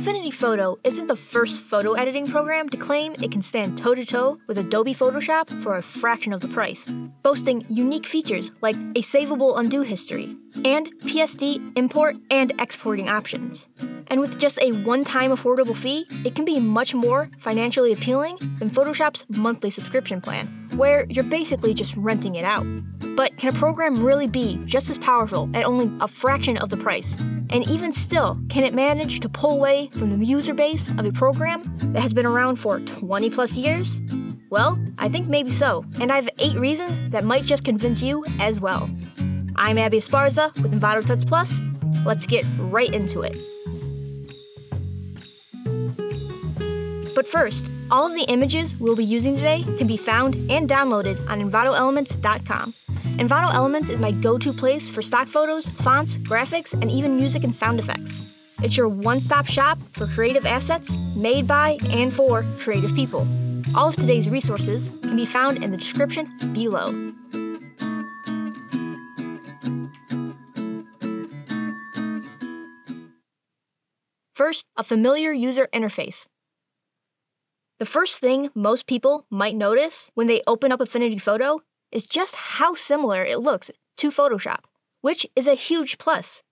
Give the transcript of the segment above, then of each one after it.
Affinity Photo isn't the first photo editing program to claim it can stand toe to toe with Adobe Photoshop for a fraction of the price, boasting unique features like a savable undo history and PSD import and exporting options. And with just a one time affordable fee, it can be much more financially appealing than Photoshop's monthly subscription plan, where you're basically just renting it out. But can a program really be just as powerful at only a fraction of the price? And even still, can it manage to pull away from the user base of a program that has been around for 20 plus years? Well, I think maybe so, and I have eight reasons that might just convince you as well. I'm Abbey Esparza with Envato Tuts Plus. Let's get right into it. But first, all of the images we'll be using today can be found and downloaded on EnvatoElements.com. Envato Elements is my go-to place for stock photos, fonts, graphics, and even music and sound effects. It's your one-stop shop for creative assets made by and for creative people. All of today's resources can be found in the description below. First, a familiar user interface. The first thing most people might notice when they open up Affinity Photo is just how similar it looks to Photoshop, which is a huge plus.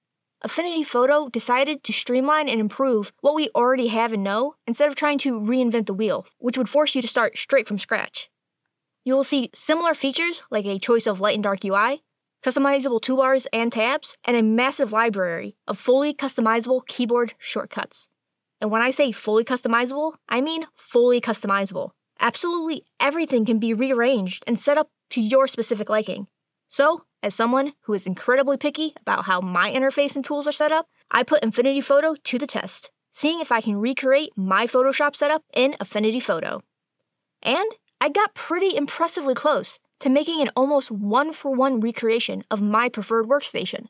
Affinity Photo decided to streamline and improve what we already have and know instead of trying to reinvent the wheel, which would force you to start straight from scratch. You will see similar features like a choice of light and dark UI, customizable toolbars and tabs, and a massive library of fully customizable keyboard shortcuts. And when I say fully customizable, I mean fully customizable. Absolutely everything can be rearranged and set up to your specific liking. So, as someone who is incredibly picky about how my interface and tools are set up, I put Affinity Photo to the test, seeing if I can recreate my Photoshop setup in Affinity Photo. And I got pretty impressively close to making an almost one for one recreation of my preferred workstation.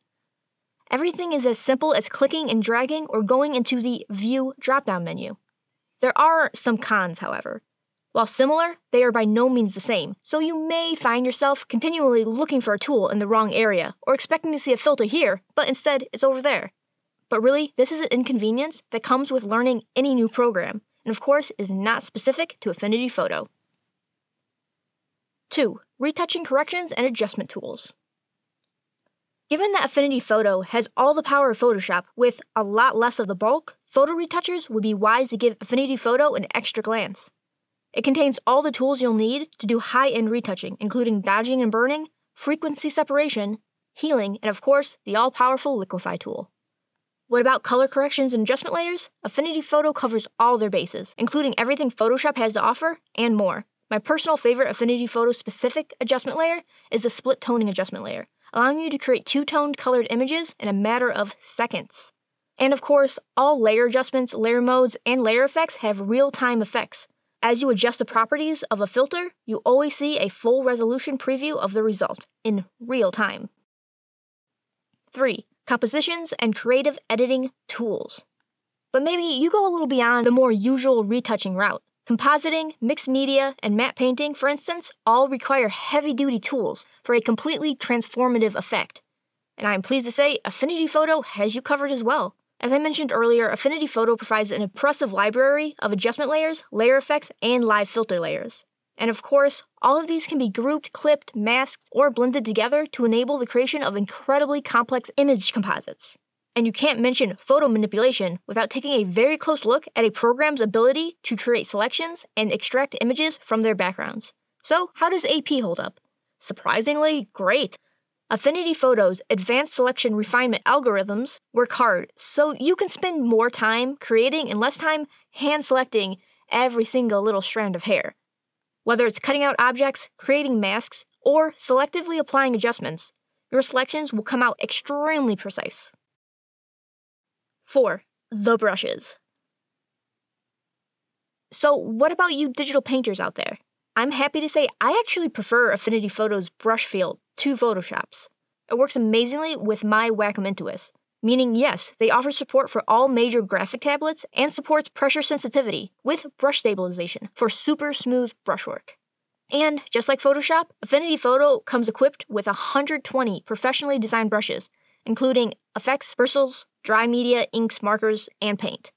Everything is as simple as clicking and dragging or going into the View drop down menu. There are some cons, however. While similar, they are by no means the same, so you may find yourself continually looking for a tool in the wrong area, or expecting to see a filter here, but instead it's over there. But really, this is an inconvenience that comes with learning any new program, and of course is not specific to Affinity Photo. 2. Retouching corrections and adjustment tools. Given that Affinity Photo has all the power of Photoshop with a lot less of the bulk, photo retouchers would be wise to give Affinity Photo an extra glance. It contains all the tools you'll need to do high end retouching, including dodging and burning, frequency separation, healing, and of course, the all powerful Liquify tool. What about color corrections and adjustment layers? Affinity Photo covers all their bases, including everything Photoshop has to offer and more. My personal favorite Affinity Photo specific adjustment layer is the split toning adjustment layer, allowing you to create two toned colored images in a matter of seconds. And of course, all layer adjustments, layer modes, and layer effects have real time effects, as you adjust the properties of a filter, you always see a full resolution preview of the result in real time. 3. Compositions and creative editing tools. But maybe you go a little beyond the more usual retouching route. Compositing, mixed media, and matte painting, for instance, all require heavy duty tools for a completely transformative effect. And I am pleased to say Affinity Photo has you covered as well. As I mentioned earlier, Affinity Photo provides an impressive library of adjustment layers, layer effects, and live filter layers. And of course, all of these can be grouped, clipped, masked, or blended together to enable the creation of incredibly complex image composites. And you can't mention photo manipulation without taking a very close look at a program's ability to create selections and extract images from their backgrounds. So, how does AP hold up? Surprisingly, great. Affinity Photo's advanced selection refinement algorithms work hard, so you can spend more time creating and less time hand selecting every single little strand of hair. Whether it's cutting out objects, creating masks, or selectively applying adjustments, your selections will come out extremely precise. 4. The brushes. So, what about you digital painters out there? I'm happy to say I actually prefer Affinity Photo's brush feel to Photoshop's. It works amazingly with my Wacom Intuos, meaning yes, they offer support for all major graphic tablets and supports pressure sensitivity with brush stabilization for super smooth brushwork. And just like Photoshop, Affinity Photo comes equipped with 120 professionally designed brushes, including effects, bristles, dry media, inks, markers, and paint.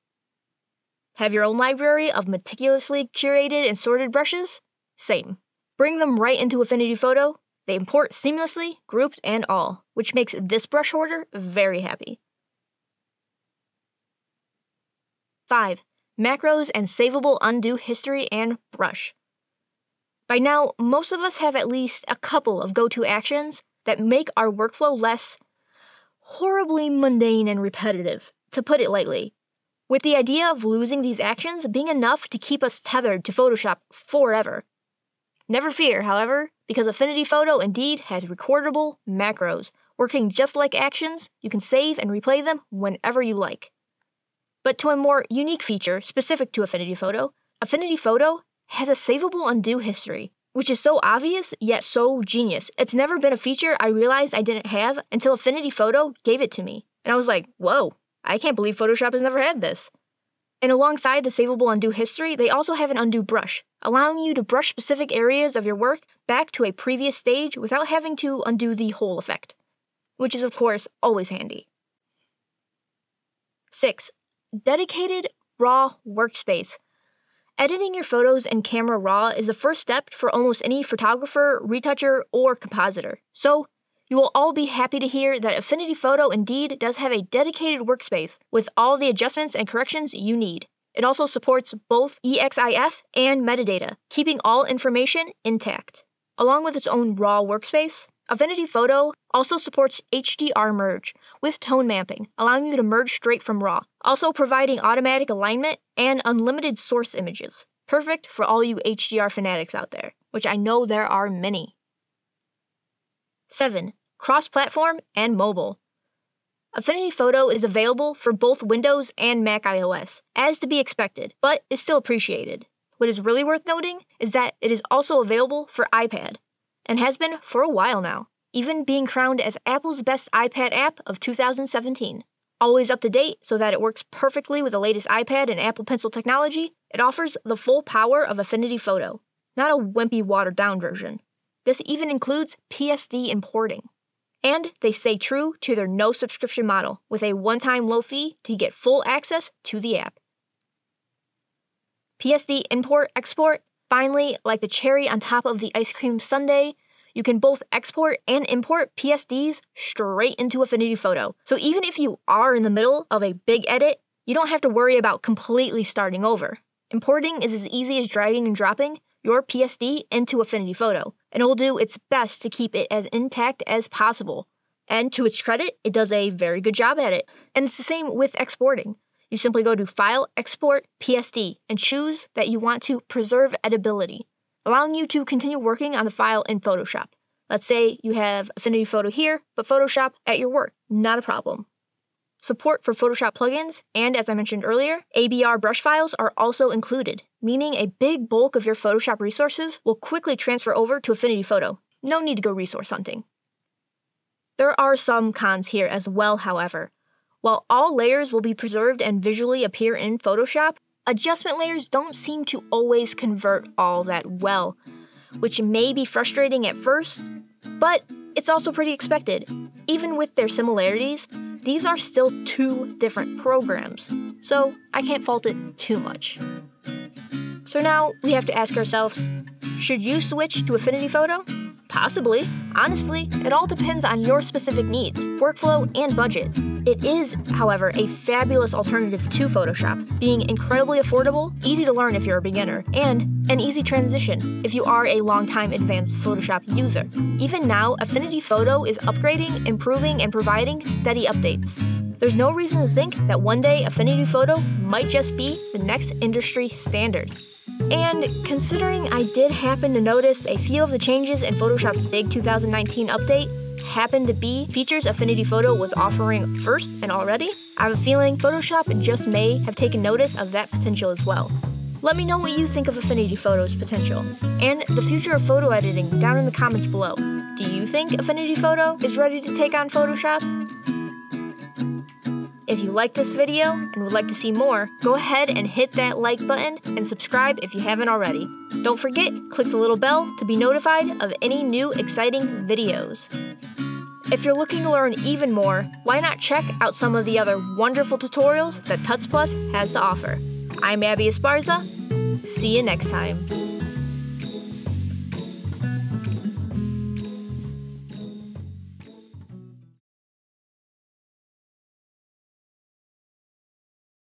Have your own library of meticulously curated and sorted brushes? Same. Bring them right into Affinity Photo. They import seamlessly, grouped and all, which makes this brush hoarder very happy. 5. Macros and savable undo history and brush. By now, most of us have at least a couple of go to actions that make our workflow less horribly mundane and repetitive, to put it lightly. With the idea of losing these actions being enough to keep us tethered to Photoshop forever. Never fear, however, because Affinity Photo indeed has recordable macros. Working just like actions, you can save and replay them whenever you like. But to a more unique feature specific to Affinity Photo, Affinity Photo has a savable undo history, which is so obvious yet so genius. It's never been a feature I realized I didn't have until Affinity Photo gave it to me. And I was like, whoa, I can't believe Photoshop has never had this. And alongside the savable undo history, they also have an undo brush, allowing you to brush specific areas of your work back to a previous stage without having to undo the whole effect, which is, of course, always handy. 6. Dedicated RAW workspace Editing your photos in Camera Raw is the first step for almost any photographer, retoucher, or compositor. So, you will all be happy to hear that Affinity Photo indeed does have a dedicated workspace with all the adjustments and corrections you need. It also supports both EXIF and metadata, keeping all information intact. Along with its own RAW workspace, Affinity Photo also supports HDR merge with tone mapping, allowing you to merge straight from RAW, also providing automatic alignment and unlimited source images. Perfect for all you HDR fanatics out there, which I know there are many. 7. Cross platform and mobile. Affinity Photo is available for both Windows and Mac iOS, as to be expected, but is still appreciated. What is really worth noting is that it is also available for iPad, and has been for a while now, even being crowned as Apple's best iPad app of 2017. Always up to date so that it works perfectly with the latest iPad and Apple Pencil technology, it offers the full power of Affinity Photo, not a wimpy watered down version. This even includes PSD importing. And they stay true to their no subscription model with a one time low fee to get full access to the app. PSD import export Finally, like the cherry on top of the ice cream sundae, you can both export and import PSDs straight into Affinity Photo. So even if you are in the middle of a big edit, you don't have to worry about completely starting over. Importing is as easy as dragging and dropping your PSD into Affinity Photo, and it will do its best to keep it as intact as possible. And to its credit, it does a very good job at it. And it's the same with exporting. You simply go to File, Export, PSD, and choose that you want to preserve editability, allowing you to continue working on the file in Photoshop. Let's say you have Affinity Photo here, but Photoshop at your work. Not a problem. Support for Photoshop plugins, and as I mentioned earlier, ABR brush files are also included, meaning a big bulk of your Photoshop resources will quickly transfer over to Affinity Photo. No need to go resource hunting. There are some cons here as well, however. While all layers will be preserved and visually appear in Photoshop, adjustment layers don't seem to always convert all that well, which may be frustrating at first, but it's also pretty expected. Even with their similarities, these are still two different programs, so I can't fault it too much. So now we have to ask ourselves should you switch to Affinity Photo? Possibly. Honestly, it all depends on your specific needs, workflow, and budget. It is, however, a fabulous alternative to Photoshop, being incredibly affordable, easy to learn if you're a beginner, and an easy transition if you are a long-time advanced Photoshop user. Even now, Affinity Photo is upgrading, improving, and providing steady updates. There's no reason to think that one day Affinity Photo might just be the next industry standard. And considering I did happen to notice a few of the changes in Photoshop's big 2019 update happened to be features Affinity Photo was offering first and already, I have a feeling Photoshop just may have taken notice of that potential as well. Let me know what you think of Affinity Photo's potential, and the future of photo editing down in the comments below. Do you think Affinity Photo is ready to take on Photoshop? If you like this video and would like to see more, go ahead and hit that like button and subscribe if you haven't already. Don't forget, click the little bell to be notified of any new exciting videos. If you're looking to learn even more, why not check out some of the other wonderful tutorials that Tuts Plus has to offer. I'm Abbey Esparza. See you next time.